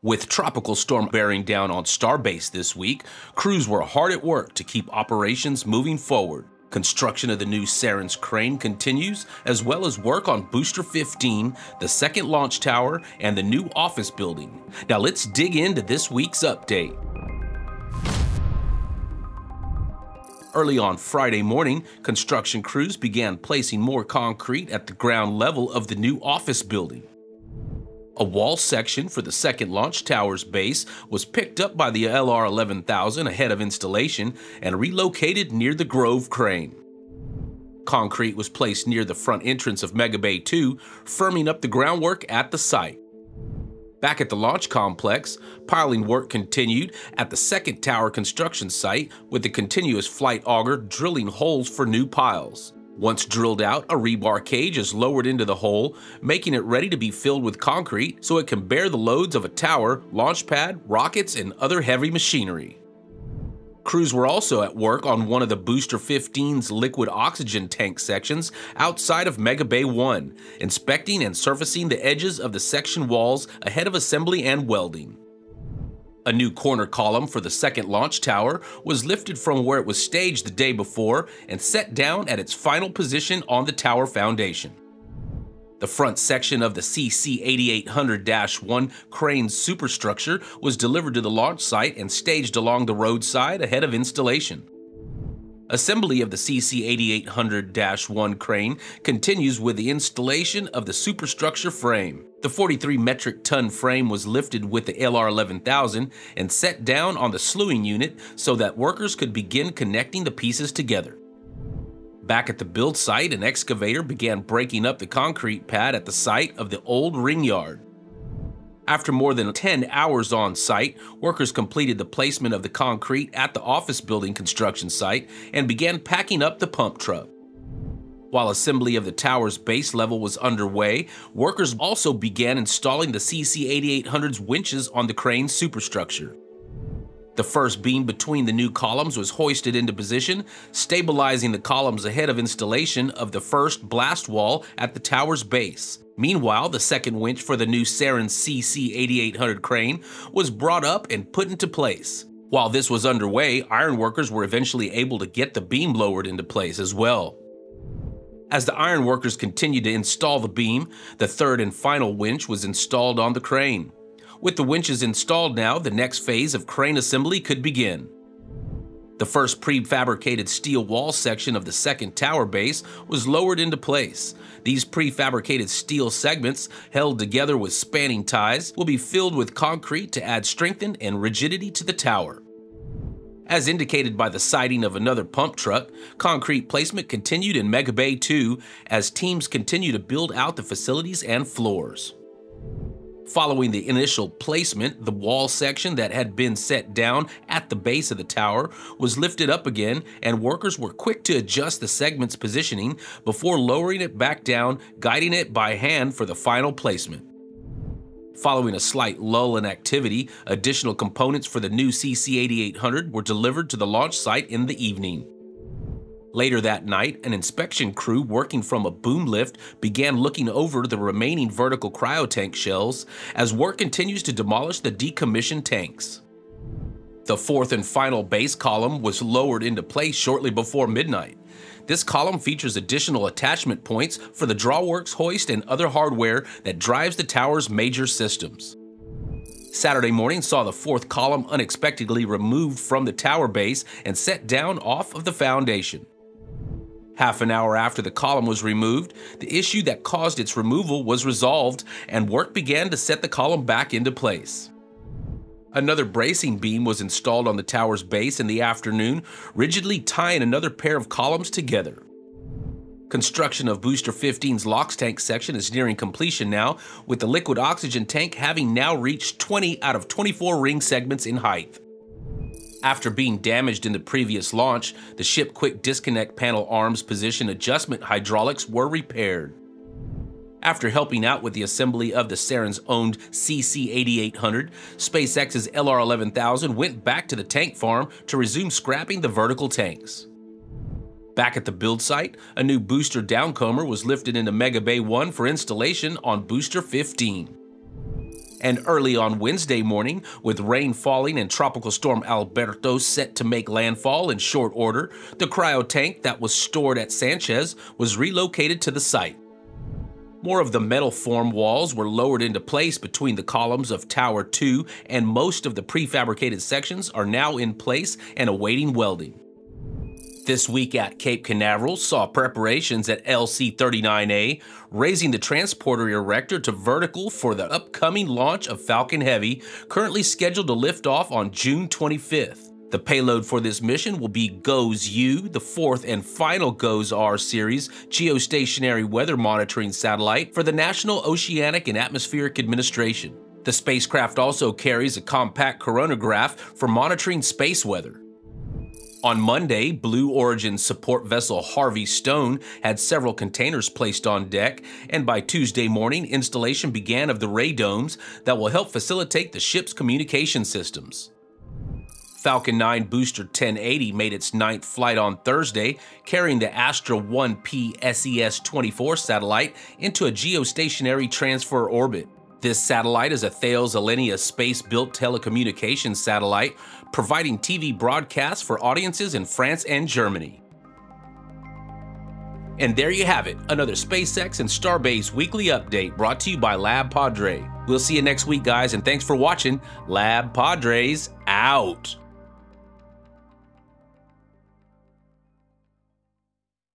With Tropical Storm bearing down on Starbase this week, crews were hard at work to keep operations moving forward. Construction of the new Sarens crane continues, as well as work on Booster 15, the second launch tower, and the new office building. Now let's dig into this week's update. Early on Friday morning, construction crews began placing more concrete at the ground level of the new office building. A wall section for the second launch tower's base was picked up by the LR 11000 ahead of installation and relocated near the Grove crane. Concrete was placed near the front entrance of Mega Bay 2, firming up the groundwork at the site. Back at the launch complex, piling work continued at the second tower construction site with the continuous flight auger drilling holes for new piles. Once drilled out, a rebar cage is lowered into the hole, making it ready to be filled with concrete so it can bear the loads of a tower, launch pad, rockets, and other heavy machinery. Crews were also at work on one of the Booster 15's liquid oxygen tank sections outside of Mega Bay 1, inspecting and surfacing the edges of the section walls ahead of assembly and welding. A new corner column for the second launch tower was lifted from where it was staged the day before and set down at its final position on the tower foundation. The front section of the CC-8800-1 crane superstructure was delivered to the launch site and staged along the roadside ahead of installation. Assembly of the CC-8800-1 crane continues with the installation of the superstructure frame. The 43 metric ton frame was lifted with the LR11000 and set down on the slewing unit so that workers could begin connecting the pieces together. Back at the build site, an excavator began breaking up the concrete pad at the site of the old ring yard. After more than 10 hours on site, workers completed the placement of the concrete at the office building construction site and began packing up the pump truck. While assembly of the tower's base level was underway, workers also began installing the CC-8800's winches on the crane's superstructure. The first beam between the new columns was hoisted into position, stabilizing the columns ahead of installation of the first blast wall at the tower's base. Meanwhile, the second winch for the new Saren CC8800 crane was brought up and put into place. While this was underway, ironworkers were eventually able to get the beam lowered into place as well. As the ironworkers continued to install the beam, the third and final winch was installed on the crane. With the winches installed now, the next phase of crane assembly could begin. The first prefabricated steel wall section of the second tower base was lowered into place. These prefabricated steel segments, held together with spanning ties, will be filled with concrete to add strength and rigidity to the tower. As indicated by the sighting of another pump truck, concrete placement continued in Mega Bay 2 as teams continue to build out the facilities and floors. Following the initial placement, the wall section that had been set down at the base of the tower was lifted up again, and workers were quick to adjust the segment's positioning before lowering it back down, guiding it by hand for the final placement. Following a slight lull in activity, additional components for the new CC-8800 were delivered to the launch site in the evening. Later that night, an inspection crew working from a boom lift began looking over the remaining vertical cryotank shells as work continues to demolish the decommissioned tanks. The fourth and final base column was lowered into place shortly before midnight. This column features additional attachment points for the Drawworks hoist and other hardware that drives the tower's major systems. Saturday morning saw the fourth column unexpectedly removed from the tower base and set down off of the foundation. Half an hour after the column was removed, the issue that caused its removal was resolved and work began to set the column back into place. Another bracing beam was installed on the tower's base in the afternoon, rigidly tying another pair of columns together. Construction of Booster 15's LOX tank section is nearing completion now, with the liquid oxygen tank having now reached 20 out of 24 ring segments in height. After being damaged in the previous launch, the ship quick disconnect panel arms position adjustment hydraulics were repaired. After helping out with the assembly of the Sarens owned CC-8800, SpaceX's LR-11000 went back to the tank farm to resume scrapping the vertical tanks. Back at the build site, a new booster downcomer was lifted into Mega Bay 1 for installation on Booster 15. And early on Wednesday morning, with rain falling and Tropical Storm Alberto set to make landfall in short order, the cryo tank that was stored at Sanchez was relocated to the site. More of the metal form walls were lowered into place between the columns of Tower 2, and most of the prefabricated sections are now in place and awaiting welding. This week at Cape Canaveral saw preparations at LC-39A, raising the transporter erector to vertical for the upcoming launch of Falcon Heavy, currently scheduled to lift off on June 25th. The payload for this mission will be GOES-U, the fourth and final GOES-R series geostationary weather monitoring satellite for the National Oceanic and Atmospheric Administration. The spacecraft also carries a compact coronagraph for monitoring space weather. On Monday, Blue Origin support vessel Harvey Stone had several containers placed on deck, and by Tuesday morning, installation began of the radomes that will help facilitate the ship's communication systems. Falcon 9 Booster 1080 made its ninth flight on Thursday, carrying the Astra 1P SES-24 satellite into a geostationary transfer orbit. This satellite is a Thales Alenia space-built telecommunications satellite, providing TV broadcasts for audiences in France and Germany. And there you have it, another SpaceX and Starbase weekly update brought to you by LabPadre. We'll see you next week, guys, and thanks for watching. Lab Padres out.